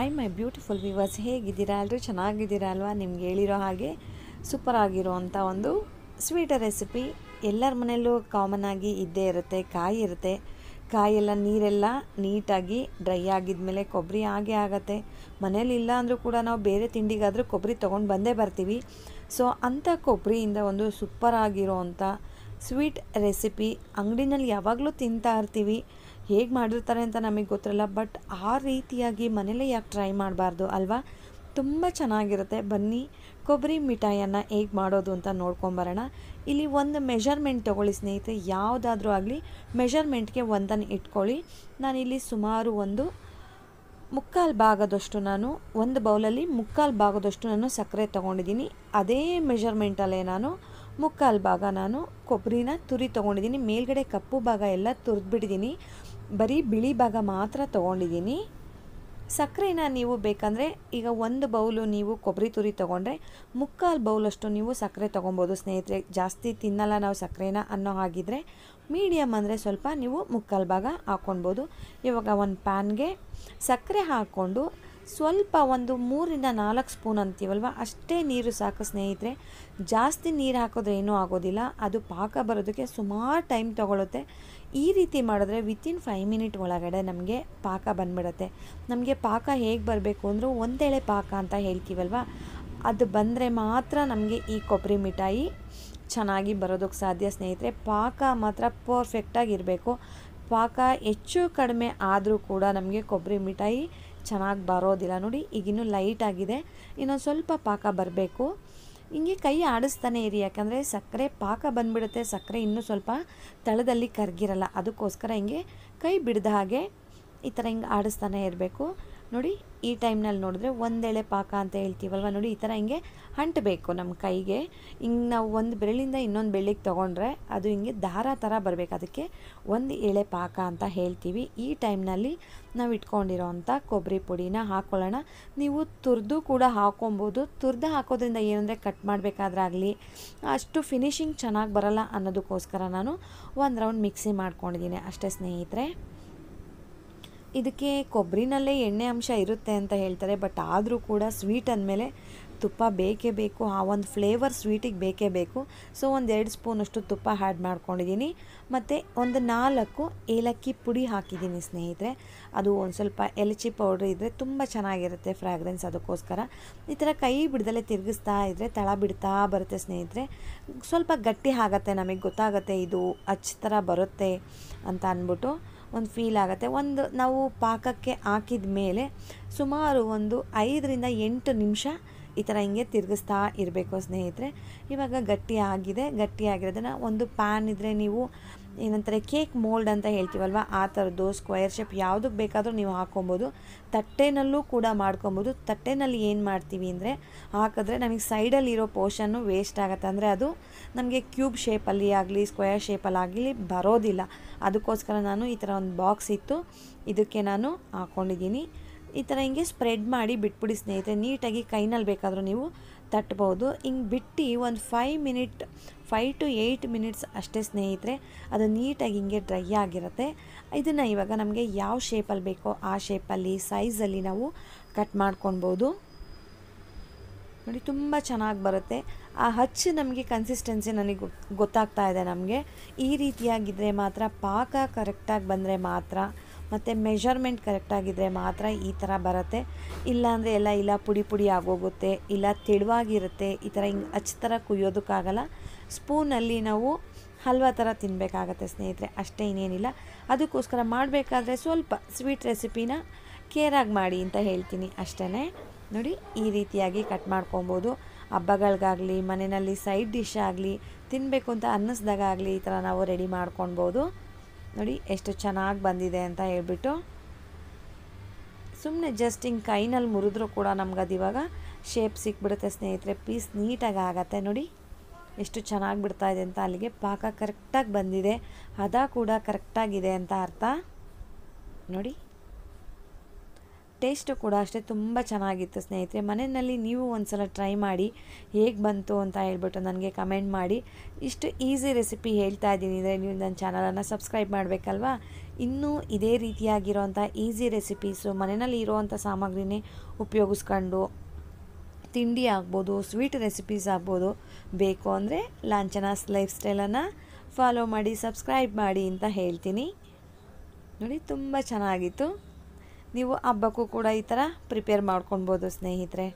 I my beautiful viewers ಹೇಗಿದ್ದೀರಾ? ಎಲ್ಲರೂ ಚೆನ್ನಾಗಿದ್ದೀರಾ ಅಲ್ವಾ? ನಿಮ್ಗೆ ಹೇಳಿರೋ ಹಾಗೆ ಸೂಪರ್ ಆಗಿರೋ ಅಂಥ ಒಂದು ಸ್ವೀಟ್ ರೆಸಿಪಿ ಎಲ್ಲರ ಮನೆಯಲ್ಲೂ ಕಾಮನ್ ಆಗಿ ಇದ್ದೇ ಇರುತ್ತೆ, ಕಾಯಿ ಇರುತ್ತೆ. ಕಾಯೆಲ್ಲ ನೀರೆಲ್ಲ ನೀಟಾಗಿ ಡ್ರೈ ಆಗಿದ್ಮೇಲೆ ಕೊಬ್ಬರಿ ಹಾಗೆ ಆಗುತ್ತೆ. ಮನೇಲಿ ಇಲ್ಲ ಅಂದರೂ ಕೂಡ ನಾವು ಬೇರೆ ತಿಂಡಿಗಾದರೂ ಕೊಬ್ಬರಿ ತೊಗೊಂಡು ಬಂದೇ ಬರ್ತೀವಿ. ಸೊ ಅಂಥ ಕೊಬ್ಬರಿಯಿಂದ ಒಂದು ಸೂಪರ್ ಆಗಿರೋ ಅಂಥ ಸ್ವೀಟ್ ರೆಸಿಪಿ ಅಂಗಡಿನಲ್ಲಿ ಯಾವಾಗಲೂ ತಿಂತಾ ಇರ್ತೀವಿ. ಹೇಗೆ ಮಾಡಿರ್ತಾರೆ ಅಂತ ನಮಗೆ ಗೊತ್ತಿರಲ್ಲ, ಬಟ್ ಆ ರೀತಿಯಾಗಿ ಮನೇಲೇ ಯಾಕೆ ಟ್ರೈ ಮಾಡಬಾರ್ದು ಅಲ್ವಾ? ತುಂಬ ಚೆನ್ನಾಗಿರುತ್ತೆ. ಬನ್ನಿ, ಕೊಬ್ಬರಿ ಮಿಠಾಯಿಯನ್ನು ಹೇಗೆ ಮಾಡೋದು ಅಂತ ನೋಡ್ಕೊಂಬರೋಣ ಇಲ್ಲಿ ಒಂದು ಮೆಷರ್ಮೆಂಟ್ ತೊಗೊಳ್ಳಿ ಸ್ನೇಹಿತರೆ. ಯಾವುದಾದ್ರೂ ಆಗಲಿ ಮೆಷರ್ಮೆಂಟ್ಗೆ ಒಂದನ್ನು ಇಟ್ಕೊಳ್ಳಿ. ನಾನಿಲ್ಲಿ ಸುಮಾರು ಒಂದು ಮುಕ್ಕಾಲು ಭಾಗದಷ್ಟು ನಾನು, ಒಂದು ಬೌಲಲ್ಲಿ ಮುಕ್ಕಾಲು ಭಾಗದಷ್ಟು ನಾನು ಸಕ್ಕರೆ ತೊಗೊಂಡಿದ್ದೀನಿ. ಅದೇ ಮೆಷರ್ಮೆಂಟಲ್ಲೇ ನಾನು ಮುಕ್ಕಾಲು ಭಾಗ ನಾನು ಕೊಬ್ಬರಿನ ತುರಿ ತೊಗೊಂಡಿದ್ದೀನಿ. ಮೇಲ್ಗಡೆ ಕಪ್ಪು ಭಾಗ ಎಲ್ಲ ತುರಿದ್ಬಿಟ್ಟಿದ್ದೀನಿ. ಬರೀ ಬಿಳಿ ಭಾಗ ಮಾತ್ರ ತೊಗೊಂಡಿದ್ದೀನಿ. ಸಕ್ಕರೆನ ನೀವು ಬೇಕಂದರೆ ಈಗ ಒಂದು ಬೌಲು ನೀವು ಕೊಬ್ಬರಿ ತುರಿ ತೊಗೊಂಡ್ರೆ ಮುಕ್ಕಾಲು ಬೌಲಷ್ಟು ನೀವು ಸಕ್ಕರೆ ತೊಗೊಬೋದು. ಸ್ನೇಹಿತರೆ, ಜಾಸ್ತಿ ತಿನ್ನಲ್ಲ ನಾವು ಸಕ್ಕರೆನ ಅನ್ನೋ ಹಾಗಿದ್ರೆ ಮೀಡಿಯಮ್ ಅಂದರೆ ಸ್ವಲ್ಪ ನೀವು ಮುಕ್ಕಾಲು ಭಾಗ ಹಾಕ್ಕೊಳ್ಬೋದು ಇವಾಗ ಒಂದು ಪ್ಯಾನ್ಗೆ ಸಕ್ಕರೆ ಹಾಕ್ಕೊಂಡು ಸ್ವಲ್ಪ ಒಂದು ಮೂರಿಂದ ನಾಲ್ಕು ಸ್ಪೂನ್ ಅಂತೀವಲ್ವ, ಅಷ್ಟೇ ನೀರು ಸಾಕು ಸ್ನೇಹಿತರೆ. ಜಾಸ್ತಿ ನೀರು ಹಾಕಿದ್ರೆ ಏನೂ ಆಗೋದಿಲ್ಲ. ಅದು ಪಾಕ ಬರೋದಕ್ಕೆ ಸುಮಾರು ಟೈಮ್ ತೊಗೊಳುತ್ತೆ. ಈ ರೀತಿ ಮಾಡಿದ್ರೆ ವಿತಿನ್ ಫೈವ್ ಮಿನಿಟ್ ಒಳಗಡೆ ನಮಗೆ ಪಾಕ ಬಂದ್ಬಿಡುತ್ತೆ. ನಮಗೆ ಪಾಕ ಹೇಗೆ ಬರಬೇಕು ಅಂದರೂ ಒಂದೇಳೆ ಪಾಕ ಅಂತ ಹೇಳ್ತೀವಲ್ವ? ಅದು ಬಂದರೆ ಮಾತ್ರ ನಮಗೆ ಈ ಕೊಬ್ಬರಿ ಮಿಠಾಯಿ ಚೆನ್ನಾಗಿ ಬರೋದಕ್ಕೆ ಸಾಧ್ಯ. ಸ್ನೇಹಿತರೆ, ಪಾಕ ಮಾತ್ರ ಪರ್ಫೆಕ್ಟಾಗಿರಬೇಕು ಪಾಕ ಹೆಚ್ಚು ಕಡಿಮೆ ಆದರೂ ಕೂಡ ನಮಗೆ ಕೊಬ್ಬರಿ ಮಿಠಾಯಿ ಚೆನ್ನಾಗಿ ಬರೋದಿಲ್ಲ. ನೋಡಿ, ಈಗಿನ್ನೂ ಲೈಟ್ ಆಗಿದೆ. ಇನ್ನೊಂದು ಸ್ವಲ್ಪ ಪಾಕ ಬರಬೇಕು. ಹಿಂಗೆ ಕೈ ಆಡಿಸ್ತಾನೆ ಇರಿ, ಯಾಕಂದರೆ ಸಕ್ಕರೆ ಪಾಕ ಬಂದುಬಿಡುತ್ತೆ, ಸಕ್ಕರೆ ಇನ್ನೂ ಸ್ವಲ್ಪ ತಳದಲ್ಲಿ ಕರಗಿರಲ್ಲ, ಅದಕ್ಕೋಸ್ಕರ ಹಿಂಗೆ ಕೈ ಬಿಡದ ಹಾಗೆ ಈ ಥರ ಹಿಂಗೆ ಆಡಿಸ್ತಾನೆ ಇರಬೇಕು. ನೋಡಿ, ಈ ಟೈಮ್ನಲ್ಲಿ ನೋಡಿದ್ರೆ ಒಂದೆಳೆ ಪಾಕ ಅಂತ ಹೇಳ್ತೀವಲ್ವ? ನೋಡಿ, ಈ ಥರ ಹಿಂಗೆ ಅಂಟಬೇಕು ನಮ್ಮ ಕೈಗೆ. ಹಿಂಗೆ ನಾವು ಒಂದು ಬೆರಳಿಂದ ಇನ್ನೊಂದು ಬೆಳ್ಳಿಗೆ ತೊಗೊಂಡ್ರೆ ಅದು ಹಿಂಗೆ ದಾರ ಥರ ಬರಬೇಕು. ಅದಕ್ಕೆ ಒಂದು ಎಳೆ ಪಾಕ ಅಂತ ಹೇಳ್ತೀವಿ. ಈ ಟೈಮ್ನಲ್ಲಿ ನಾವು ಇಟ್ಕೊಂಡಿರೋ ಅಂಥ ಕೊಬ್ಬರಿ ಪುಡಿನ ಹಾಕ್ಕೊಳ್ಳೋಣ ನೀವು ತುರಿದು ಕೂಡ ಹಾಕೊಬೋದು. ತುರ್ದು ಹಾಕೋದ್ರಿಂದ ಏನಂದರೆ ಕಟ್ ಮಾಡಬೇಕಾದ್ರಾಗಲಿ ಅಷ್ಟು ಫಿನಿಶಿಂಗ್ ಚೆನ್ನಾಗಿ ಬರಲ್ಲ ಅನ್ನೋದಕ್ಕೋಸ್ಕರ ನಾನು ಒಂದು ರೌಂಡ್ ಮಿಕ್ಸಿ ಮಾಡ್ಕೊಂಡಿದ್ದೀನಿ. ಅಷ್ಟೇ ಸ್ನೇಹಿತರೆ. ಇದಕ್ಕೆ ಕೊಬ್ಬರಿನಲ್ಲೇ ಎಣ್ಣೆ ಅಂಶ ಇರುತ್ತೆ ಅಂತ ಹೇಳ್ತಾರೆ ಬಟ್ ಆದರೂ ಕೂಡ ಸ್ವೀಟ್ ಅಂದಮೇಲೆ ತುಪ್ಪ ಬೇಕೇ ಬೇಕು, ಆ ಒಂದು ಫ್ಲೇವರ್ ಸ್ವೀಟಿಗೆ ಬೇಕೇ ಬೇಕು. ಸೊ ಒಂದು ಎರಡು ಸ್ಪೂನಷ್ಟು ತುಪ್ಪ ಆ್ಯಡ್ ಮಾಡ್ಕೊಂಡಿದ್ದೀನಿ ಮತ್ತು ಒಂದು ನಾಲ್ಕು ಏಲಕ್ಕಿ ಪುಡಿ ಹಾಕಿದ್ದೀನಿ ಸ್ನೇಹಿತರೆ. ಅದು ಒಂದು ಸ್ವಲ್ಪ ಎಲಚಿ ಪೌಡ್ರ್ ಇದ್ದರೆ ತುಂಬ ಚೆನ್ನಾಗಿರುತ್ತೆ ಫ್ರ್ಯಾಗ್ರೆನ್ಸ್ ಅದಕ್ಕೋಸ್ಕರ. ಈ ಥರ ಕೈ ಬಿಡ್ದಲೇ ತಿರುಗಿಸ್ತಾ ಇದ್ದರೆ ತಳ ಬಿಡ್ತಾ ಬರುತ್ತೆ ಸ್ನೇಹಿತರೆ. ಸ್ವಲ್ಪ ಗಟ್ಟಿ ಆಗುತ್ತೆ ನಮಗೆ ಗೊತ್ತಾಗುತ್ತೆ, ಇದು ಅಚ್ಚ ಥರ ಬರುತ್ತೆ ಅಂತ ಅಂದ್ಬಿಟ್ಟು. ಒಂದು ಫೀಲ್ ಆಗುತ್ತೆ. ಒಂದು ನಾವು ಪಾಕಕ್ಕೆ ಹಾಕಿದ ಮೇಲೆ ಸುಮಾರು ಒಂದು ಐದರಿಂದ ಎಂಟು ನಿಮಿಷ ಈ ಥರ ಹಿಂಗೆ ತಿರುಗಿಸ್ತಾ ಇರಬೇಕು ಸ್ನೇಹಿತರೆ. ಇವಾಗ ಗಟ್ಟಿ ಆಗಿದೆ. ಗಟ್ಟಿ ಆಗಿರೋದನ್ನು ಒಂದು ಪ್ಯಾನ್ ಇದ್ದರೆ ನೀವು ಏನಂತಾರೆ ಕೇಕ್ ಮೋಲ್ಡ್ ಅಂತ ಹೇಳ್ತೀವಲ್ವ? ಆ ಥರದ್ದು ಸ್ಕ್ವೇರ್ ಶೇಪ್ ಯಾವುದಕ್ಕೆ ಬೇಕಾದರೂ ನೀವು ಹಾಕ್ಕೊಬೋದು. ತಟ್ಟೆನಲ್ಲೂ ಕೂಡ ಮಾಡ್ಕೊಬೋದು. ತಟ್ಟೆನಲ್ಲಿ ಏನು ಮಾಡ್ತೀವಿ ಅಂದರೆ, ಹಾಕಿದ್ರೆ ನಮಗೆ ಸೈಡಲ್ಲಿರೋ ಪೋರ್ಷನ್ನು ವೇಸ್ಟ್ ಆಗುತ್ತೆ. ಅಂದರೆ ಅದು ನಮಗೆ ಕ್ಯೂಬ್ ಶೇಪಲ್ಲಿ ಆಗಲಿ ಸ್ಕ್ವಯರ್ ಶೇಪಲ್ಲಿ ಆಗಲಿ ಬರೋದಿಲ್ಲ. ಅದಕ್ಕೋಸ್ಕರ ನಾನು ಈ ಥರ ಒಂದು ಬಾಕ್ಸ್ ಇತ್ತು. ಇದಕ್ಕೆ ನಾನು ಹಾಕ್ಕೊಂಡಿದ್ದೀನಿ ಈ ಥರ ಹಿಂಗೆ ಸ್ಪ್ರೆಡ್ ಮಾಡಿ ಬಿಟ್ಬಿಡಿ ಸ್ನೇಹಿತರೆ. ನೀಟಾಗಿ ಕೈನಲ್ಲಿ ಬೇಕಾದರೂ ನೀವು ತಟ್ಬೋದು ಹಿಂಗೆ ಬಿಟ್ಟು ಒಂದು five minute five to eight minutes ಅಷ್ಟೇ ಸ್ನೇಹಿತರೆ, ಅದು ನೀಟಾಗಿ ಹಿಂಗೆ ಡ್ರೈ ಆಗಿರುತ್ತೆ. ಇದನ್ನು ಇವಾಗ ನಮಗೆ ಯಾವ ಶೇಪಲ್ಲಿ ಬೇಕೋ ಆ ಶೇಪಲ್ಲಿ ಸೈಜಲ್ಲಿ ನಾವು ಕಟ್ ಮಾಡ್ಕೊಳ್ಬೋದು ನೋಡಿ, ತುಂಬ ಚೆನ್ನಾಗಿ ಬರುತ್ತೆ. ಆ ಹಚ್ಚು ನಮಗೆ ಕನ್ಸಿಸ್ಟೆನ್ಸಿ ನನಗೆ ಗೊತ್ತಾಗ್ತಾ ಇದೆ ನಮಗೆ. ಈ ರೀತಿಯಾಗಿದ್ದರೆ ಮಾತ್ರ ಪಾಕ ಕರೆಕ್ಟಾಗಿ ಬಂದರೆ ಮಾತ್ರ ಮತ್ತು ಮೆಷರ್ಮೆಂಟ್ ಕರೆಕ್ಟಾಗಿದ್ದರೆ ಮಾತ್ರ ಈ ಥರ ಬರುತ್ತೆ. ಇಲ್ಲಾಂದರೆ ಎಲ್ಲ, ಇಲ್ಲ ಪುಡಿ ಪುಡಿ ಆಗೋಗುತ್ತೆ, ಇಲ್ಲ ತೆಳುವಾಗಿರುತ್ತೆ, ಈ ಥರ ಹಿಂಗೆ ಹಚ್ಚ ಥರ ಕುಯ್ಯೋದಕ್ಕಾಗಲ್ಲ. ಸ್ಪೂನಲ್ಲಿ ನಾವು ಹಲ್ವಾ ಥರ ತಿನ್ನಬೇಕಾಗತ್ತೆ ಸ್ನೇಹಿತರೆ, ಅಷ್ಟೇ ಇನ್ನೇನಿಲ್ಲ. ಅದಕ್ಕೋಸ್ಕರ ಮಾಡಬೇಕಾದ್ರೆ ಸ್ವಲ್ಪ ಸ್ವೀಟ್ ರೆಸಿಪಿನ ಕೇರಾಗಿ ಮಾಡಿ ಅಂತ ಹೇಳ್ತೀನಿ ಅಷ್ಟೇ ನೋಡಿ, ಈ ರೀತಿಯಾಗಿ ಕಟ್ ಮಾಡ್ಕೊಬೋದು. ಹಬ್ಬಗಳಿಗಾಗಲಿ, ಮನೆಯಲ್ಲಿ ಸೈಡ್ ಡಿಶ್ ಆಗಲಿ ತಿನ್ನಬೇಕು ಅಂತ ಅನ್ನಿಸ್ದಾಗ ಆಗಲಿ ಈ ಥರ ನಾವು ರೆಡಿ ಮಾಡ್ಕೊಳ್ಬೋದು ನೋಡಿ, ಎಷ್ಟು ಚೆನ್ನಾಗಿ ಬಂದಿದೆ ಅಂತ ಹೇಳ್ಬಿಟ್ಟು ಸುಮ್ಮನೆ ಜಸ್ಟ್ ಹಿಂಗೆ ಕೈನಲ್ಲಿ ಮುರಿದ್ರೂ ಕೂಡ ನಮ್ಗೆ ಅದು ಇವಾಗ ಶೇಪ್ ಸಿಕ್ಬಿಡುತ್ತೆ ಸ್ನೇಹಿತರೆ. ಪೀಸ್ ನೀಟಾಗಿ ಆಗತ್ತೆ ನೋಡಿ. ಎಷ್ಟು ಚೆನ್ನಾಗಿ ಬಿಡ್ತಾ ಇದೆ ಅಂತ ಅಲ್ಲಿಗೆ ಪಾಕ ಕರೆಕ್ಟಾಗಿ ಬಂದಿದೆ. ಹದ ಕೂಡ ಕರೆಕ್ಟಾಗಿದೆ ಅಂತ ಅರ್ಥ. ನೋಡಿ. ಟೇಸ್ಟು ಕೂಡ ಅಷ್ಟೇ ತುಂಬ ಚೆನ್ನಾಗಿತ್ತು ಸ್ನೇಹಿತರೆ. ಮನೆಯಲ್ಲಿ ನೀವು ಒಂದು ಸಲ ಟ್ರೈ ಮಾಡಿ, ಹೇಗೆ ಬಂತು ಅಂತ ಹೇಳ್ಬಿಟ್ಟು ನನಗೆ ಕಮೆಂಟ್ ಮಾಡಿ. ಇಷ್ಟು ಈಸಿ ರೆಸಿಪಿ ಹೇಳ್ತಾ ಇದ್ದೀನಿ. ಅಂದರೆ ನೀವು ನನ್ನ ಚಾನಲನ್ನು ಸಬ್ಸ್ಕ್ರೈಬ್ ಮಾಡಬೇಕಲ್ವಾ? ಇನ್ನೂ ಇದೇ ರೀತಿಯಾಗಿರೋಂಥ ಈಸಿ ರೆಸಿಪೀಸು, ಮನೆಯಲ್ಲಿ ಇರೋವಂಥ ಸಾಮಗ್ರಿನೇ ಉಪಯೋಗಿಸ್ಕೊಂಡು ತಿಂಡಿ ಆಗ್ಬೋದು, ಸ್ವೀಟ್ ರೆಸಿಪೀಸ್ ಆಗ್ಬೋದು, ಬೇಕು ಅಂದರೆ ಲಾಂಚನಾಸ್ ಲೈಫ್ ಸ್ಟೈಲನ್ನು ಫಾಲೋ ಮಾಡಿ, ಸಬ್ಸ್ಕ್ರೈಬ್ ಮಾಡಿ ಅಂತ ಹೇಳ್ತೀನಿ. ನೋಡಿ, ತುಂಬ ಚೆನ್ನಾಗಿತ್ತು. ನೀವು ಹಬ್ಬಕ್ಕೂ ಕೂಡ ಈ ಥರ ಪ್ರಿಪೇರ್ ಮಾಡ್ಕೊಳ್ಬೋದು, ಸ್ನೇಹಿತರೆ.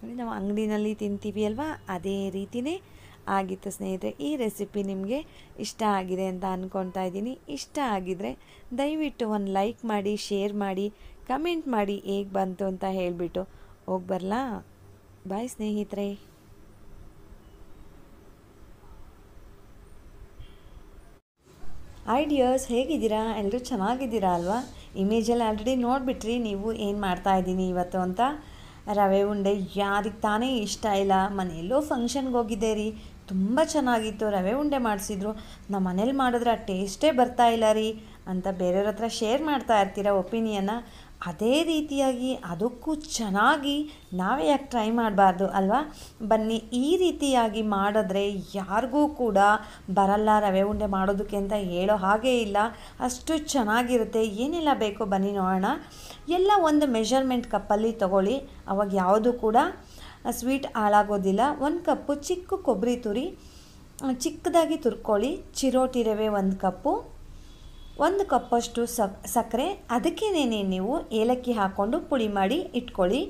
ನೋಡಿ, ನಾವು ಅಂಗಡಿನಲ್ಲಿ ತಿಂತೀವಿ ಅಲ್ವಾ? ಅದೇ ರೀತಿಯೇ ಆಗಿತ್ತು, ಸ್ನೇಹಿತರೆ. ಈ ರೆಸಿಪಿ ನಿಮಗೆ ಇಷ್ಟ ಆಗಿದೆ ಅಂತ ಅಂದ್ಕೊತಾ ಇದ್ದೀನಿ. ಇಷ್ಟ ಆಗಿದರೆ ದಯವಿಟ್ಟು ಒಂದು ಲೈಕ್ ಮಾಡಿ, ಶೇರ್ ಮಾಡಿ, ಕಮೆಂಟ್ ಮಾಡಿ ಹೇಗೆ ಬಂತು ಅಂತ ಹೇಳಿಬಿಟ್ಟು ಹೋಗಿ ಬರಲಾ? ಬಾಯ್, ಸ್ನೇಹಿತರೆ. ಐಡಿಯಾಸ್ ಹೇಗಿದ್ದೀರಾ? ಎಲ್ಲರೂ ಚೆನ್ನಾಗಿದ್ದೀರಾ ಅಲ್ವಾ? ಇಮೇಜಲ್ಲಿ ಆಲ್ರೆಡಿ ನೋಡಿಬಿಟ್ರಿ, ನೀವು ಏನು ಮಾಡ್ತಾ ಇದ್ದೀನಿ ಇವತ್ತು ಅಂತ. ರವೆ ಉಂಡೆ ಯಾರಿಗೆ ತಾನೇ ಇಷ್ಟ ಇಲ್ಲ. ಮನೆಯಲ್ಲೋ ಫಂಕ್ಷನ್ಗೆ ಹೋಗಿದ್ದೆ ರೀ. ತುಂಬ ಚೆನ್ನಾಗಿತ್ತು. ರವೆ ಉಂಡೆ ಮಾಡಿಸಿದ್ರು. ನಮ್ಮ ಮನೇಲಿ ಮಾಡಿದ್ರೆ ಆ ಟೇಸ್ಟೇ ಬರ್ತಾ ಇಲ್ಲ ರೀ ಅಂತ ಬೇರೆಯವ್ರ ಹತ್ರ ಶೇರ್ ಮಾಡ್ತಾ ಇರ್ತೀರ ಒಪಿನಿಯನ್ನ ಅದೇ ರೀತಿಯಾಗಿ ಅದಕ್ಕೂ ಚೆನ್ನಾಗಿ ನಾವೇ ಯಾಕೆ ಟ್ರೈ ಮಾಡಬಾರ್ದು ಅಲ್ವಾ? ಬನ್ನಿ, ಈ ರೀತಿಯಾಗಿ ಮಾಡಿದ್ರೆ ಯಾರಿಗೂ ಕೂಡ ಬರಲ್ಲ, ರವೆ ಉಂಡೆ ಮಾಡೋದಕ್ಕೆ ಅಂತ ಹೇಳೋ ಹಾಗೇ ಇಲ್ಲ. ಅಷ್ಟು ಚೆನ್ನಾಗಿರುತ್ತೆ. ಏನೆಲ್ಲ ಬೇಕೋ ಬನ್ನಿ ನೋಡೋಣ. ಎಲ್ಲ ಒಂದು ಮೆಷರ್ಮೆಂಟ್ ಕಪ್ಪಲ್ಲಿ ತಗೊಳ್ಳಿ. ಅವಾಗ ಯಾವುದು ಕೂಡ ಸ್ವೀಟ್ ಹಾಳಾಗೋದಿಲ್ಲ. ಒಂದು ಕಪ್ಪು ಚಿಕ್ಕ ಕೊಬ್ಬರಿ ತುರಿ, ಚಿಕ್ಕದಾಗಿ ತುರ್ಕೊಳ್ಳಿ. ಚಿರೋಟಿ ರವೆ ಒಂದು ಕಪ್ಪು. ಒಂದು ಕಪ್ಪಷ್ಟು ಸಕ್, ಸಕ್ಕರೆ ಅದಕ್ಕೇನೇನೆ ನೀವು ಏಲಕ್ಕಿ ಹಾಕ್ಕೊಂಡು ಪುಡಿ ಮಾಡಿ ಇಟ್ಕೊಳ್ಳಿ.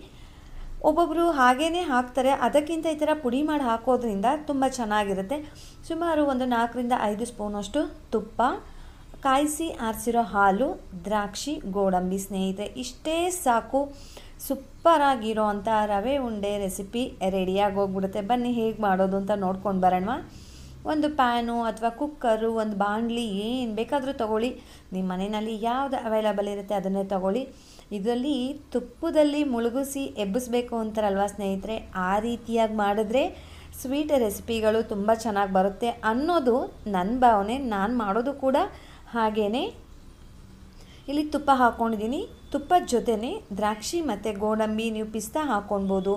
ಒಬ್ಬೊಬ್ಬರು ಹಾಗೇ ಹಾಕ್ತಾರೆ, ಅದಕ್ಕಿಂತ ಈ ಥರ ಪುಡಿ ಮಾಡಿ ಹಾಕೋದ್ರಿಂದ ತುಂಬ ಚೆನ್ನಾಗಿರುತ್ತೆ. ಸುಮಾರು ಒಂದು ನಾಲ್ಕರಿಂದ ಐದು ಸ್ಪೂನಷ್ಟು ತುಪ್ಪ, ಕಾಯಿಸಿ ಆರಿಸಿರೋ ಹಾಲು, ದ್ರಾಕ್ಷಿ, ಗೋಡಂಬಿ ಸ್ನೇಹಿತರೆ, ಇಷ್ಟೇ ಸಾಕು. ಸೂಪರಾಗಿರೋ ಅಂಥ ರವೆ ಉಂಡೆ ರೆಸಿಪಿ ರೆಡಿಯಾಗಿ ಹೋಗ್ಬಿಡುತ್ತೆ. ಬನ್ನಿ ಹೇಗೆ ಮಾಡೋದು ಅಂತ ನೋಡ್ಕೊಂಡು ಬರೋಣ ಒಂದು ಪ್ಯಾನು ಅಥವಾ ಕುಕ್ಕರು, ಒಂದು ಬಾಂಡ್ಲಿ ಏನು ಬೇಕಾದರೂ ತೊಗೊಳ್ಳಿ. ನಿಮ್ಮ ಮನೆಯಲ್ಲಿ ಯಾವುದು ಅವೈಲಬಲ್ ಇರುತ್ತೆ ಅದನ್ನೇ ತೊಗೊಳ್ಳಿ. ಇದರಲ್ಲಿ ತುಪ್ಪದಲ್ಲಿ ಮುಳುಗಿಸಿ ಎಬ್ಬಿಸ್ಬೇಕು ಅಂತಾರಲ್ವ ಸ್ನೇಹಿತರೆ? ಆ ರೀತಿಯಾಗಿ ಮಾಡಿದ್ರೆ ಸ್ವೀಟ್ ರೆಸಿಪಿಗಳು ತುಂಬ ಚೆನ್ನಾಗಿ ಬರುತ್ತೆ ಅನ್ನೋದು ನನ್ನ ಭಾವನೆ. ನಾನು ಮಾಡೋದು ಕೂಡ ಹಾಗೇ ಇಲ್ಲಿ ತುಪ್ಪ ಹಾಕ್ಕೊಂಡಿದ್ದೀನಿ ತುಪ್ಪದ ಜೊತೆನೇ ದ್ರಾಕ್ಷಿ ಮತ್ತು ಗೋಡಂಬಿ ನೀವು ಪಿಸ್ತಾ ಹಾಕ್ಕೊಳ್ಬೋದು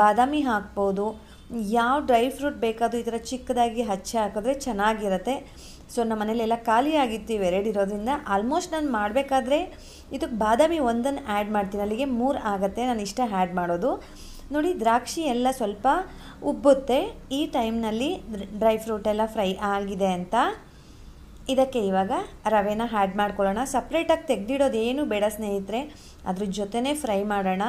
ಬಾದಾಮಿ ಹಾಕ್ಬೋದು. ಯಾವ ಡ್ರೈ ಫ್ರೂಟ್ ಬೇಕಾದರೂ ಈ ಥರ ಚಿಕ್ಕದಾಗಿ ಹಚ್ಚಿ ಹಾಕಿದ್ರೆ ಚೆನ್ನಾಗಿರುತ್ತೆ. ಸೊ, ನಮ್ಮ ಮನೇಲೆಲ್ಲ ಖಾಲಿಯಾಗಿತ್ತು ಇವೆರಡು ಇರೋದ್ರಿಂದ. ಆಲ್ಮೋಸ್ಟ್ ನಾನು ಮಾಡಬೇಕಾದ್ರೆ ಇದಕ್ಕೆ ಬಾದಾಮಿ ಒಂದನ್ನು ಆ್ಯಡ್ ಮಾಡ್ತೀನಿ. ಅಲ್ಲಿಗೆ ಮೂರು ಆಗುತ್ತೆ. ನಾನು ಇಷ್ಟ ಆ್ಯಡ್ ಮಾಡೋದು. ನೋಡಿ, ದ್ರಾಕ್ಷಿ ಎಲ್ಲ ಸ್ವಲ್ಪ ಉಬ್ಬುತ್ತೆ. ಈ ಟೈಮ್ನಲ್ಲಿ ಡ್ರೈ ಫ್ರೂಟ್ ಎಲ್ಲ ಫ್ರೈ ಆಗಿದೆ ಅಂತ. ಇದಕ್ಕೆ ಇವಾಗ ರವೆನ ಆ್ಯಡ್ ಮಾಡ್ಕೊಳ್ಳೋಣ. ಸಪ್ರೇಟಾಗಿ ತೆಗೆದಿಡೋದು ಏನು ಬೇಡ ಸ್ನೇಹಿತರೆ. ಅದ್ರ ಜೊತೆನೇ ಫ್ರೈ ಮಾಡೋಣ.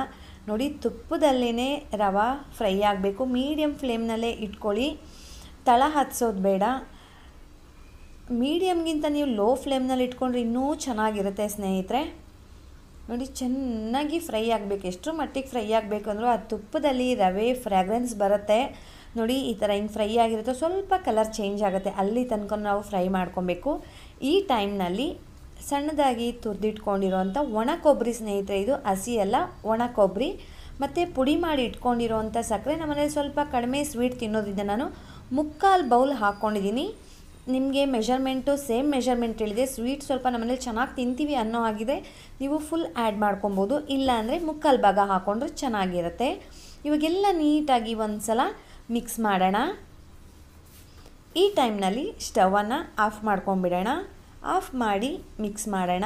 ನೋಡಿ ತುಪ್ಪದಲ್ಲೇ ರವೆ ಫ್ರೈ ಆಗಬೇಕು. ಮೀಡಿಯಮ್ ಫ್ಲೇಮ್ನಲ್ಲೇ ಇಟ್ಕೊಳ್ಳಿ. ತಳ ಹತ್ಸೋದು ಬೇಡ. ಮೀಡಿಯಮ್ಗಿಂತ ನೀವು ಲೋ ಫ್ಲೇಮ್ನಲ್ಲಿ ಇಟ್ಕೊಂಡ್ರೆ ಇನ್ನೂ ಚೆನ್ನಾಗಿರುತ್ತೆ ಸ್ನೇಹಿತರೆ. ನೋಡಿ, ಚೆನ್ನಾಗಿ ಫ್ರೈ ಆಗಬೇಕು. ಎಷ್ಟು ಮಟ್ಟಿಗೆ ಫ್ರೈ ಆಗಬೇಕು ಅಂದರೂ ಆ ತುಪ್ಪದಲ್ಲಿ ರವೆ ಫ್ರ್ಯಾಗ್ರೆನ್ಸ್ ಬರುತ್ತೆ. ನೋಡಿ, ಈ ಥರ ಹಿಂಗೆ ಫ್ರೈ ಆಗಿರುತ್ತೋ. ಸ್ವಲ್ಪ ಕಲರ್ ಚೇಂಜ್ ಆಗುತ್ತೆ. ಅಲ್ಲಿ ತನಕ ನಾವು ಫ್ರೈ ಮಾಡ್ಕೊಬೇಕು. ಈ ಟೈಮ್ನಲ್ಲಿ ಸಣ್ಣದಾಗಿ ತುರಿದಿಟ್ಕೊಂಡಿರೋಂಥ ಒಣ ಕೊಬ್ಬರಿ ಸ್ನೇಹಿತರೆ, ಇದು ಹಸಿ ಅಲ್ಲ, ಒಣ ಕೊಬ್ಬರಿ. ಮತ್ತು ಪುಡಿ ಮಾಡಿ ಇಟ್ಕೊಂಡಿರೋವಂಥ ಸಕ್ಕರೆ ನಮ್ಮನೇಲಿ ಸ್ವಲ್ಪ ಕಡಿಮೆ ಸ್ವೀಟ್ ತಿನ್ನೋದ್ರಿಂದ ನಾನು ಮುಕ್ಕಾಲು ಬೌಲ್ ಹಾಕ್ಕೊಂಡಿದ್ದೀನಿ. ನಿಮಗೆ ಮೆಷರ್ಮೆಂಟು ಸೇಮ್ ಮೆಷರ್ಮೆಂಟ್ ಹೇಳಿದೆ. ಸ್ವೀಟ್ ಸ್ವಲ್ಪ ನಮ್ಮನೇಲಿ ಚೆನ್ನಾಗಿ ತಿಂತೀವಿ ಅನ್ನೋ ಆಗಿದೆ ನೀವು ಫುಲ್ ಆ್ಯಡ್ ಮಾಡ್ಕೊಬೋದು. ಇಲ್ಲ ಮುಕ್ಕಾಲು ಭಾಗ ಹಾಕ್ಕೊಂಡ್ರೆ ಚೆನ್ನಾಗಿರುತ್ತೆ. ಇವಾಗೆಲ್ಲ ನೀಟಾಗಿ ಒಂದು ಸಲ ಮಿಕ್ಸ್ ಮಾಡೋಣ. ಈ ಟೈಮ್ನಲ್ಲಿ ಸ್ಟವನ್ನು ಆಫ್ ಮಾಡ್ಕೊಂಬಿಡೋಣ ಆಫ್ ಮಾಡಿ ಮಿಕ್ಸ್ ಮಾಡೋಣ.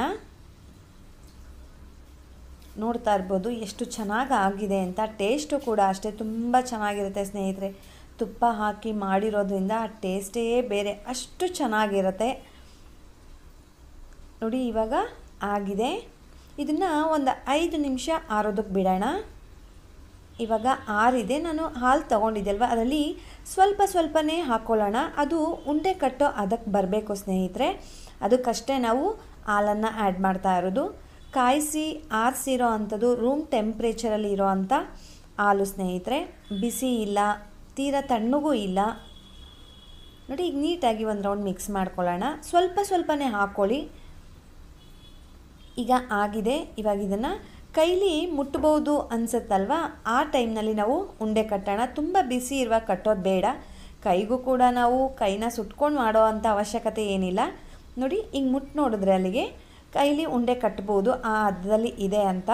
ನೋಡ್ತಾ ಇರ್ಬೋದು ಎಷ್ಟು ಚೆನ್ನಾಗಿ ಆಗಿದೆ ಅಂತ. ಟೇಸ್ಟು ಕೂಡ ಅಷ್ಟೇ, ತುಂಬ ಚೆನ್ನಾಗಿರುತ್ತೆ ಸ್ನೇಹಿತರೆ. ತುಪ್ಪ ಹಾಕಿ ಮಾಡಿರೋದ್ರಿಂದ ಆ ಟೇಸ್ಟೇ ಬೇರೆ, ಅಷ್ಟು ಚೆನ್ನಾಗಿರುತ್ತೆ. ನೋಡಿ ಇವಾಗ ಆಗಿದೆ. ಇದನ್ನು ಒಂದು ಐದು ನಿಮಿಷ ಆರೋದಕ್ಕೆ ಬಿಡೋಣ. ಇವಾಗ ಆರಿದೆ, ನಾನು ಹಾಲು ತೊಗೊಂಡಿದ್ದೆ ಅಲ್ವಾ? ಅದರಲ್ಲಿ ಸ್ವಲ್ಪ ಸ್ವಲ್ಪನೇ ಹಾಕ್ಕೊಳ್ಳೋಣ ಅದು ಉಂಡೆ ಕಟ್ಟೋ ಅದಕ್ಕೆ ಬರಬೇಕು ಸ್ನೇಹಿತರೆ. ಅದಕ್ಕಷ್ಟೇ ನಾವು ಹಾಲನ್ನು ಆ್ಯಡ್ ಮಾಡ್ತಾ ಇರೋದು. ಕಾಯಿಸಿ ಆರಿಸಿರೋ ಅಂಥದ್ದು ರೂಮ್ ಟೆಂಪ್ರೇಚರಲ್ಲಿ ಇರೋ ಅಂಥ ಹಾಲು ಸ್ನೇಹಿತರೆ, ಬಿಸಿ ಇಲ್ಲ, ತೀರಾ ತಣ್ಣಗೂ ಇಲ್ಲ. ನೋಡಿ, ಈಗ ನೀಟಾಗಿ ಒಂದು ರೌಂಡ್ ಮಿಕ್ಸ್ ಮಾಡ್ಕೊಳ್ಳೋಣ. ಸ್ವಲ್ಪ ಸ್ವಲ್ಪನೇ ಹಾಕ್ಕೊಳ್ಳಿ. ಈಗ ಆಗಿದೆ. ಇವಾಗ ಇದನ್ನು ಕೈಲಿ ಮುಟ್ಬೋದು ಅನ್ಸುತ್ತಲ್ವ? ಆ ಟೈಮ್ನಲ್ಲಿ ನಾವು ಉಂಡೆ ಕಟ್ಟೋಣ. ತುಂಬ ಬಿಸಿ ಇರುವಾಗ ಕಟ್ಟೋದು ಬೇಡ. ಕೈಗೂ ಕೂಡ ನಾವು ಕೈನ ಸುಟ್ಕೊಂಡು ಮಾಡೋ ಅಂಥ ಅವಶ್ಯಕತೆ ಏನಿಲ್ಲ. ನೋಡಿ, ಹಿಂಗೆ ಮುಟ್ಟು ನೋಡಿದ್ರೆ ಅಲ್ಲಿಗೆ ಕೈಲಿ ಉಂಡೆ ಕಟ್ಬೋದು, ಆ ಅದರಲ್ಲಿ ಇದೆ ಅಂತ.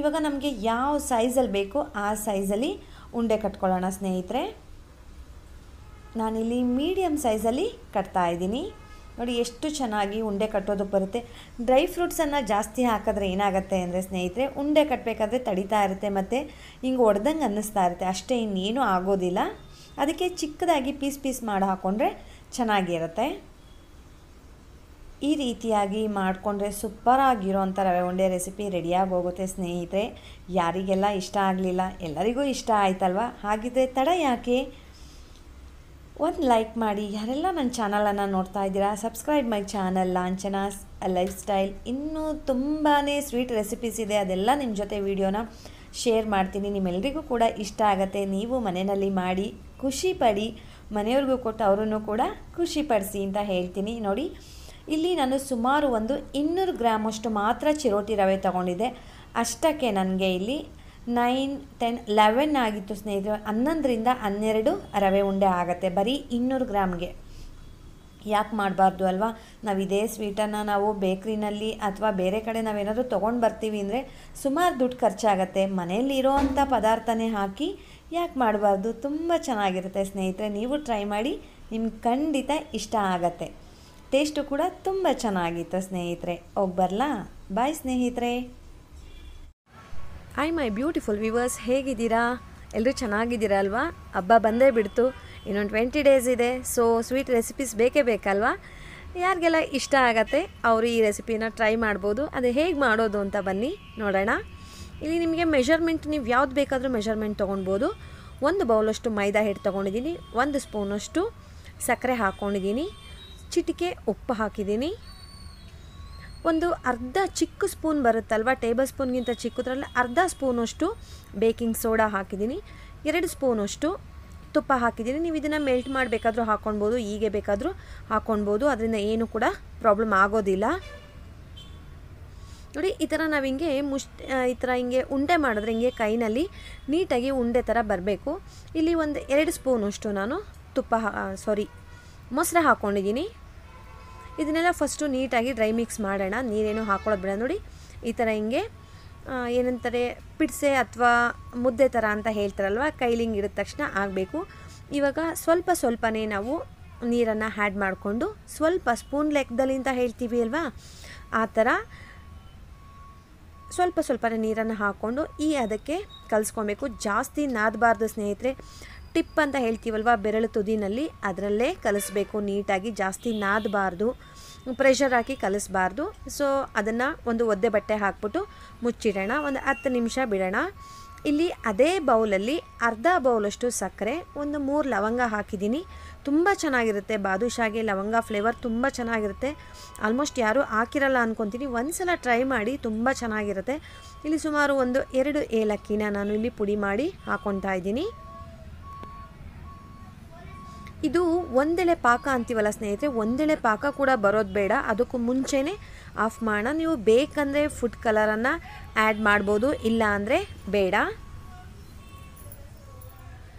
ಇವಾಗ ನಮಗೆ ಯಾವ ಸೈಜಲ್ಲಿ ಬೇಕು ಆ ಸೈಜಲ್ಲಿ ಉಂಡೆ ಕಟ್ಕೊಳ್ಳೋಣ ಸ್ನೇಹಿತರೆ. ನಾನಿಲ್ಲಿ ಮೀಡಿಯಮ್ ಸೈಜಲ್ಲಿ ಕಟ್ತಾ ಇದ್ದೀನಿ. ನೋಡಿ, ಎಷ್ಟು ಚೆನ್ನಾಗಿ ಉಂಡೆ ಕಟ್ಟೋದಕ್ಕೆ ಬರುತ್ತೆ. ಡ್ರೈ ಫ್ರೂಟ್ಸನ್ನು ಜಾಸ್ತಿ ಹಾಕಿದ್ರೆ ಏನಾಗುತ್ತೆ ಅಂದರೆ ಸ್ನೇಹಿತರೆ, ಉಂಡೆ ಕಟ್ಟಬೇಕಾದ್ರೆ ತಡಿತಾ ಇರುತ್ತೆ ಮತ್ತು ಹಿಂಗೆ ಒಡೆದಂಗೆ ಅನ್ನಿಸ್ತಾ ಇರುತ್ತೆ. ಅಷ್ಟೇ ಇನ್ನೇನು ಆಗೋದಿಲ್ಲ. ಅದಕ್ಕೆ ಚಿಕ್ಕದಾಗಿ ಪೀಸ್ ಪೀಸ್ ಮಾಡಿ ಹಾಕ್ಕೊಂಡ್ರೆ ಚೆನ್ನಾಗಿರುತ್ತೆ. ಈ ರೀತಿಯಾಗಿ ಮಾಡಿಕೊಂಡ್ರೆ ಸೂಪರಾಗಿರೋಂಥ ರವೆ ಉಂಡೆ ರೆಸಿಪಿ ರೆಡಿಯಾಗಿ ಹೋಗುತ್ತೆ ಸ್ನೇಹಿತರೆ. ಯಾರಿಗೆಲ್ಲ ಇಷ್ಟ ಆಗಲಿಲ್ಲ, ಎಲ್ಲರಿಗೂ ಇಷ್ಟ ಆಯ್ತಲ್ವ? ಹಾಗಿದ್ರೆ ತಡ ಯಾಕೆ? ಒಂದು ಲೈಕ್ ಮಾಡಿ. ಯಾರೆಲ್ಲ ನನ್ನ ಚಾನಲನ್ನು ನೋಡ್ತಾ ಇದ್ದೀರಾ, subscribe my channel Lanchana life style. ಇನ್ನೂ ತುಂಬಾ ಸ್ವೀಟ್ ರೆಸಿಪೀಸ್ ಇದೆ. ಅದೆಲ್ಲ ನಿಮ್ಮ ಜೊತೆ ವೀಡಿಯೋನ ಶೇರ್ ಮಾಡ್ತೀನಿ. ನಿಮ್ಮೆಲ್ಲರಿಗೂ ಕೂಡ ಇಷ್ಟ ಆಗುತ್ತೆ. ನೀವು ಮನೆಯಲ್ಲಿ ಮಾಡಿ ಖುಷಿ ಪಡಿ ಮನೆಯವ್ರಿಗೂ ಕೊಟ್ಟು ಅವರನ್ನು ಕೂಡ ಖುಷಿಪಡಿಸಿ ಅಂತ ಹೇಳ್ತೀನಿ. ನೋಡಿ ಇಲ್ಲಿ ನಾನು ಸುಮಾರು ಒಂದು ಇನ್ನೂರು ಗ್ರಾಮಷ್ಟು ಮಾತ್ರ ಚಿರೋಟಿ ರವೆ ತಗೊಂಡಿದ್ದೆ. ಅಷ್ಟಕ್ಕೆ ನನಗೆ ಇಲ್ಲಿ ನೈನ್, ಟೆನ್, ಲೆವೆನ್ ಆಗಿತ್ತು ಸ್ನೇಹಿತರೆ. ಹನ್ನೊಂದರಿಂದ ಹನ್ನೆರಡು ರವೆ ಉಂಡೆ ಆಗುತ್ತೆ. ಬರೀ ಇನ್ನೂರು ಗ್ರಾಮ್ಗೆ. ಯಾಕೆ ಮಾಡಬಾರ್ದು ಅಲ್ವಾ? ನಾವು ಇದೇ ಸ್ವೀಟನ್ನು ನಾವು ಬೇಕ್ರಿನಲ್ಲಿ ಅಥವಾ ಬೇರೆ ಕಡೆ ನಾವೇನಾದರೂ ತೊಗೊಂಡು ಬರ್ತೀವಿ ಅಂದರೆ ಸುಮಾರು ದುಡ್ಡು ಖರ್ಚಾಗತ್ತೆ. ಮನೆಯಲ್ಲಿ ಇರೋವಂಥ ಪದಾರ್ಥನೇ ಹಾಕಿ ಯಾಕೆ ಮಾಡಬಾರ್ದು? ತುಂಬ ಚೆನ್ನಾಗಿರುತ್ತೆ ಸ್ನೇಹಿತರೆ. ನೀವು ಟ್ರೈ ಮಾಡಿ ನಿಮ್ಗೆ ಖಂಡಿತ ಇಷ್ಟ ಆಗತ್ತೆ. ಟೇಸ್ಟು ಕೂಡ ತುಂಬ ಚೆನ್ನಾಗಿತ್ತು, ಸ್ನೇಹಿತರೆ. ಹೋಗಿ ಬರಲಾ? ಬಾಯ್, ಸ್ನೇಹಿತರೆ. ಐ ಮೈ ಬ್ಯೂಟಿಫುಲ್ ವ್ಯೂವರ್ಸ್ ಹೇಗಿದ್ದೀರಾ? ಎಲ್ಲರೂ ಚೆನ್ನಾಗಿದ್ದೀರಾ ಅಲ್ವಾ? ಹಬ್ಬ ಬಂದೇ ಬಿಡ್ತು. ಇನ್ನೊಂದು ಟ್ವೆಂಟಿ ಡೇಸ್ ಇದೆ. ಸೊ ಸ್ವೀಟ್ ರೆಸಿಪೀಸ್ ಬೇಕೇ ಬೇಕಲ್ವಾ? ಯಾರಿಗೆಲ್ಲ ಇಷ್ಟ ಆಗತ್ತೆ, ಅವರು ಈ ರೆಸಿಪಿನ ಟ್ರೈ ಮಾಡ್ಬೋದು. ಅದು ಹೇಗೆ ಮಾಡೋದು ಅಂತ ಬನ್ನಿ, ನೋಡೋಣ. ಇಲ್ಲಿ ನಿಮಗೆ ಮೆಷರ್ಮೆಂಟ್ ನೀವು ಯಾವ್ದು ಬೇಕಾದರೂ ಮೆಷರ್ಮೆಂಟ್ ತೊಗೊಳ್ಬೋದು ಒಂದು ಬೌಲಷ್ಟು ಮೈದಾ ಹಿಟ್ಟು ತೊಗೊಂಡಿದ್ದೀನಿ, ಒಂದು ಸ್ಪೂನಷ್ಟು ಸಕ್ಕರೆ ಹಾಕ್ಕೊಂಡಿದ್ದೀನಿ ಚಿಟಿಕೆ ಉಪ್ಪು ಹಾಕಿದ್ದೀನಿ. ಒಂದು ಅರ್ಧ ಚಿಕ್ಕ ಸ್ಪೂನ್ ಬರುತ್ತಲ್ವ, ಟೇಬಲ್ ಸ್ಪೂನ್ಗಿಂತ ಚಿಕ್ಕದ್ರಲ್ಲಿ ಅರ್ಧ ಸ್ಪೂನಷ್ಟು ಬೇಕಿಂಗ್ ಸೋಡಾ ಹಾಕಿದ್ದೀನಿ. ಎರಡು ಸ್ಪೂನಷ್ಟು ತುಪ್ಪ ಹಾಕಿದ್ದೀನಿ. ನೀವು ಇದನ್ನು ಮೆಲ್ಟ್ ಮಾಡಬೇಕಾದ್ರೂ ಹಾಕ್ಕೊಳ್ಬೋದು ಹೀಗೆ ಬೇಕಾದರೂ ಹಾಕ್ಕೊಳ್ಬೋದು ಅದರಿಂದ ಏನು ಕೂಡ ಪ್ರಾಬ್ಲಮ್ ಆಗೋದಿಲ್ಲ. ನೋಡಿ, ಈ ಥರ ನಾವು ಹಿಂಗೆ ಮುಷ್ ಈ ಥರ ಹಿಂಗೆ ಉಂಡೆ ಮಾಡಿದ್ರೆ ಹಿಂಗೆ ಕೈನಲ್ಲಿ ನೀಟಾಗಿ ಉಂಡೆ ಥರ ಬರಬೇಕು. ಇಲ್ಲಿ ಒಂದು ಎರಡು ಸ್ಪೂನಷ್ಟು ನಾನು ತುಪ್ಪ ಸಾರಿ ಮೊಸರು ಹಾಕ್ಕೊಂಡಿದ್ದೀನಿ ಇದನ್ನೆಲ್ಲ ಫಸ್ಟು ನೀಟಾಗಿ ಡ್ರೈ ಮಿಕ್ಸ್ ಮಾಡೋಣ. ನೀರೇನು ಹಾಕೊಳ್ಳೋದು ಬೇಡ ನೋಡಿ. ಈ ಥರ ಹಿಂಗೆ ಏನಂತಾರೆ, ಪಿಡ್ಸೆ ಅಥವಾ ಮುದ್ದೆ ಥರ ಅಂತ ಹೇಳ್ತಾರಲ್ವ, ಕೈಲಿಂಗ್ ಇಡಿದ ತಕ್ಷಣ ಆಗಬೇಕು. ಇವಾಗ ಸ್ವಲ್ಪ ಸ್ವಲ್ಪನೇ ನಾವು ನೀರನ್ನು ಹ್ಯಾಡ್ ಮಾಡಿಕೊಂಡು ಸ್ವಲ್ಪ ಸ್ಪೂನ್ ಲೆಕ್ಕದಲ್ಲಿ ಅಂತ ಹೇಳ್ತೀವಿ ಅಲ್ವಾ? ಆ ಥರ ಸ್ವಲ್ಪ ಸ್ವಲ್ಪನೇ ನೀರನ್ನು ಹಾಕ್ಕೊಂಡು ಈ ಅದಕ್ಕೆ ಕಲಿಸ್ಕೊಬೇಕು. ಜಾಸ್ತಿ ನಾದಬಾರ್ದು ಸ್ನೇಹಿತರೆ. ಟಿಪ್ ಅಂತ ಹೇಳ್ತೀವಲ್ವ ಬೆರಳು ತುದಿನಲ್ಲಿ, ಅದರಲ್ಲೇ ಕಲಿಸ್ಬೇಕು, ನೀಟಾಗಿ ಜಾಸ್ತಿ ನಾದಬಾರ್ದು, ಪ್ರೆಷರ್ ಹಾಕಿ ಕಲಿಸ್ಬಾರ್ದು. ಸೊ ಅದನ್ನು ಒಂದು ಒದ್ದೆ ಬಟ್ಟೆ ಹಾಕ್ಬಿಟ್ಟು ಮುಚ್ಚಿಡೋಣ, ಒಂದು ಹತ್ತು ನಿಮಿಷ ಬಿಡೋಣ. ಇಲ್ಲಿ ಅದೇ ಬೌಲಲ್ಲಿ ಅರ್ಧ ಬೌಲಷ್ಟು ಸಕ್ಕರೆ, ಒಂದು ಮೂರು ಲವಂಗ ಹಾಕಿದ್ದೀನಿ. ತುಂಬ ಚೆನ್ನಾಗಿರುತ್ತೆ ಬಾದುಷಾಗೆ ಲವಂಗ ಫ್ಲೇವರ್ ತುಂಬ ಚೆನ್ನಾಗಿರುತ್ತೆ. ಆಲ್ಮೋಸ್ಟ್ ಯಾರೂ ಹಾಕಿರಲ್ಲ ಅಂದ್ಕೊತೀನಿ ಒಂದು ಸಲ ಟ್ರೈ ಮಾಡಿ ತುಂಬ ಚೆನ್ನಾಗಿರುತ್ತೆ. ಇಲ್ಲಿ ಸುಮಾರು ಒಂದು ಎರಡು ಏಲಕ್ಕಿನ ನಾನು ಇಲ್ಲಿ ಪುಡಿ ಮಾಡಿ ಹಾಕ್ಕೊತಾ ಇದ್ದೀನಿ. ಇದು ಒಂದೆಳೆ ಪಾಕ ಅಂತೀವಲ್ಲ ಸ್ನೇಹಿತರೆ, ಒಂದೆಳೆ ಪಾಕ ಕೂಡ ಬರೋದು ಬೇಡ. ಅದಕ್ಕೂ ಮುಂಚೆನೇ ಆಫ್ ಮಾಡೋಣ ನೀವು ಬೇಕಂದರೆ ಫುಡ್ ಕಲರನ್ನು ಆ್ಯಡ್ ಮಾಡ್ಬೋದು, ಇಲ್ಲ ಅಂದರೆ ಬೇಡ.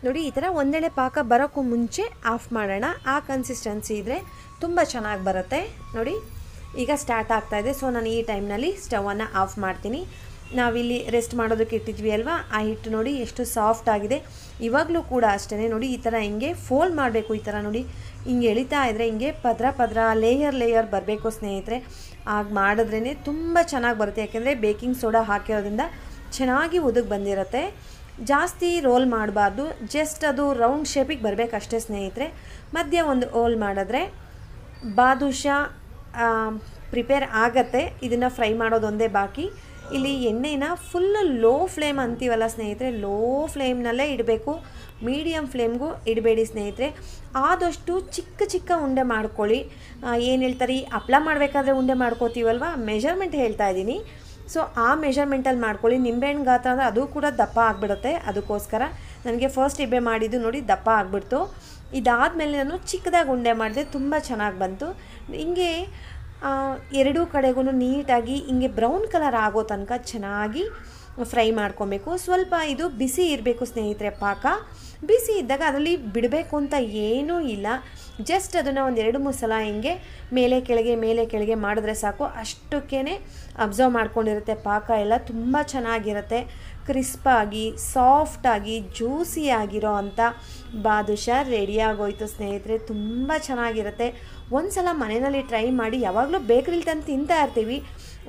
ನೋಡಿ, ಈ ಥರ ಒಂದೆಳೆ ಪಾಕ ಬರೋಕ್ಕೂ ಮುಂಚೆ ಆಫ್ ಮಾಡೋಣ. ಆ ಕನ್ಸಿಸ್ಟೆನ್ಸಿ ಇದ್ದರೆ ತುಂಬ ಚೆನ್ನಾಗಿ ಬರುತ್ತೆ. ನೋಡಿ, ಈಗ ಸ್ಟಾರ್ಟ್ ಆಗ್ತಾಯಿದೆ ಸೊ ನಾನು ಈ ಟೈಮ್ನಲ್ಲಿ ಸ್ಟವನ್ನು ಆಫ್ ಮಾಡ್ತೀನಿ. ನಾವಿಲ್ಲಿ ರೆಸ್ಟ್ ಮಾಡೋದಕ್ಕೆ ಇಟ್ಟಿದ್ವಿ ಅಲ್ವಾ? ಆ ಹಿಟ್ಟು ನೋಡಿ ಎಷ್ಟು ಸಾಫ್ಟ್ ಆಗಿದೆ. ಇವಾಗಲೂ ಕೂಡ ಅಷ್ಟೇ ನೋಡಿ, ಈ ಥರ ಹಿಂಗೆ ಫೋಲ್ಡ್ ಮಾಡಬೇಕು, ಈ ಥರ ನೋಡಿ ಹಿಂಗೆ ಎಳಿತಾ ಇದ್ದರೆ ಹಿಂಗೆ ಪದ್ರ ಪದ್ರ ಲೇಯರ್ ಲೇಯರ್ ಬರಬೇಕು ಸ್ನೇಹಿತರೆ. ಆಗ ಮಾಡಿದ್ರೇ ತುಂಬ ಚೆನ್ನಾಗಿ ಬರುತ್ತೆ. ಯಾಕೆಂದರೆ ಬೇಕಿಂಗ್ ಸೋಡಾ ಹಾಕಿರೋದ್ರಿಂದ ಚೆನ್ನಾಗಿ ಉದಕ್ಕೆ ಬಂದಿರುತ್ತೆ. ಜಾಸ್ತಿ ರೋಲ್ ಮಾಡಬಾರ್ದು. ಜಸ್ಟ್ ಅದು ರೌಂಡ್ ಶೇಪಿಗೆ ಬರಬೇಕಷ್ಟೇ ಸ್ನೇಹಿತರೆ. ಮಧ್ಯ ಒಂದು ಓಲ್ ಮಾಡಿದ್ರೆ ಬಾದುಷಾ ಪ್ರಿಪೇರ್ ಆಗತ್ತೆ. ಇದನ್ನು ಫ್ರೈ ಮಾಡೋದೊಂದೇ ಬಾಕಿ. ಇಲ್ಲಿ ಎಣ್ಣೆನ ಫುಲ್ ಲೋ ಫ್ಲೇಮ್ ಅಂತೀವಲ್ಲ ಸ್ನೇಹಿತರೆ ಲೋ ಫ್ಲೇಮ್ನಲ್ಲೇ ಇಡಬೇಕು. ಮೀಡಿಯಮ್ ಫ್ಲೇಮ್ಗೂ ಇಡಬೇಡಿ ಸ್ನೇಹಿತರೆ. ಆದಷ್ಟು ಚಿಕ್ಕ ಚಿಕ್ಕ ಉಂಡೆ ಮಾಡ್ಕೊಳ್ಳಿ. ಏನು ಹೇಳ್ತಾರೆ, ಈ ಹಪ್ಳ ಮಾಡಬೇಕಾದ್ರೆ ಉಂಡೆ ಮಾಡ್ಕೋತೀವಲ್ವ? ಮೆಷರ್ಮೆಂಟ್ ಹೇಳ್ತಾ ಇದ್ದೀನಿ. ಸೊ ಆ ಮೆಷರ್ಮೆಂಟಲ್ಲಿ ಮಾಡ್ಕೊಳ್ಳಿ. ನಿಂಬೆಹಣ್ಣು ಗಾತ್ರ ಅಂದರೆ ಅದು ಕೂಡ ದಪ್ಪ ಆಗಿಬಿಡುತ್ತೆ. ಅದಕ್ಕೋಸ್ಕರ ನನಗೆ ಫಸ್ಟ್ ಇಬ್ಬೆ ಮಾಡಿದ್ದು ನೋಡಿ, ದಪ್ಪ ಆಗಿಬಿಡ್ತು. ಇದಾದಮೇಲೆ ನಾನು ಚಿಕ್ಕದಾಗಿ ಉಂಡೆ ಮಾಡಿದೆ, ತುಂಬ ಚೆನ್ನಾಗಿ ಬಂತು. ಹಿಂಗೆ ಎರಡೂ ಕಡೆಗೂ ನೀಟಾಗಿ ಹಿಂಗೆ ಬ್ರೌನ್ ಕಲರ್ ಆಗೋ ತನಕ ಚೆನ್ನಾಗಿ ಫ್ರೈ ಮಾಡ್ಕೊಬೇಕು. ಸ್ವಲ್ಪ ಇದು ಬಿಸಿ ಇರಬೇಕು ಸ್ನೇಹಿತರೆ ಪಾಕ. ಬಿಸಿ ಇದ್ದಾಗ ಅದರಲ್ಲಿ ಬಿಡಬೇಕು ಅಂತ ಏನೂ ಇಲ್ಲ. ಜಸ್ಟ್ ಅದನ್ನು ಒಂದು ಎರಡು ಮೂರು ಸಲ ಹಿಂಗೆ ಮೇಲೆ ಕೆಳಗೆ ಮೇಲೆ ಕೆಳಗೆ ಮಾಡಿದ್ರೆ ಸಾಕು. ಅಷ್ಟಕ್ಕೇ ಅಬ್ಸರ್ವ್ ಮಾಡ್ಕೊಂಡಿರುತ್ತೆ ಪಾಕ ಎಲ್ಲ. ತುಂಬ ಚೆನ್ನಾಗಿರುತ್ತೆ. ಕ್ರಿಸ್ಪಾಗಿ, ಸಾಫ್ಟಾಗಿ ಜ್ಯೂಸಿಯಾಗಿರೋ ಅಂಥ ಬಾದುಷಾ ರೆಡಿಯಾಗೋಯ್ತು ಸ್ನೇಹಿತರೆ. ತುಂಬ ಚೆನ್ನಾಗಿರುತ್ತೆ. ಒಂದು ಸಲ ಮನೆಯಲ್ಲಿ ಟ್ರೈ ಮಾಡಿ ಯಾವಾಗಲೂ ಬೇಕ್ರಿಲಿ ತಂದು ತಿಂತಾ ಇರ್ತೀವಿ.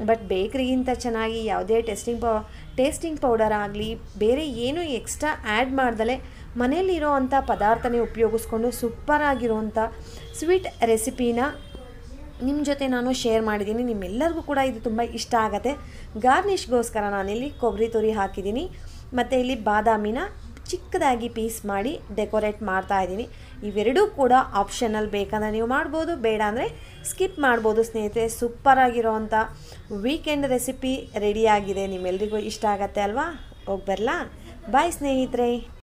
ಬಟ್ ಬೇಕ್ರಿಗಿಂತ ಚೆನ್ನಾಗಿ ಯಾವುದೇ ಟೆಸ್ಟಿಂಗ್ ಪೌ ಟೇಸ್ಟಿಂಗ್ ಪೌಡರ್ ಆಗಲಿ, ಬೇರೆ ಏನೂ ಎಕ್ಸ್ಟ್ರಾ ಆ್ಯಡ್ ಮಾಡ್ದಲೇ ಮನೆಯಲ್ಲಿರೋ ಅಂಥ ಪದಾರ್ಥನೇ ಉಪಯೋಗಿಸ್ಕೊಂಡು ಸೂಪರಾಗಿರೋವಂಥ ಸ್ವೀಟ್ ರೆಸಿಪಿನ ನಿಮ್ಮ ಜೊತೆ ನಾನು ಶೇರ್ ಮಾಡಿದ್ದೀನಿ. ನಿಮ್ಮೆಲ್ಲರಿಗೂ ಕೂಡ ಇದು ತುಂಬ ಇಷ್ಟ ಆಗುತ್ತೆ. ಗಾರ್ನಿಷ್ಗೋಸ್ಕರ ನಾನಿಲ್ಲಿ ಕೊಬ್ಬರಿ ತುರಿ ಹಾಕಿದ್ದೀನಿ. ಮತ್ತು ಇಲ್ಲಿ ಬಾದಾಮಿನ ಚಿಕ್ಕದಾಗಿ ಪೀಸ್ ಮಾಡಿ ಡೆಕೋರೇಟ್ ಮಾಡ್ತಾ ಇದ್ದೀನಿ. ಇವೆರಡೂ ಕೂಡ ಆಪ್ಷನಲ್ ಬೇಕಂದ್ರೆ ನೀವು ಮಾಡ್ಬೋದು, ಬೇಡ ಅಂದರೆ ಸ್ಕಿಪ್ ಮಾಡ್ಬೋದು ಸ್ನೇಹಿತರೆ. ಸೂಪರಾಗಿರೋವಂಥ ವೀಕೆಂಡ್ ರೆಸಿಪಿ ರೆಡಿಯಾಗಿದೆ ನಿಮ್ಮೆಲ್ರಿಗೂ ಇಷ್ಟ ಆಗತ್ತೆ ಅಲ್ವಾ? ಹೋಗಿ ಬರಲಾ? ಬಾಯ್ ಸ್ನೇಹಿತರೆ.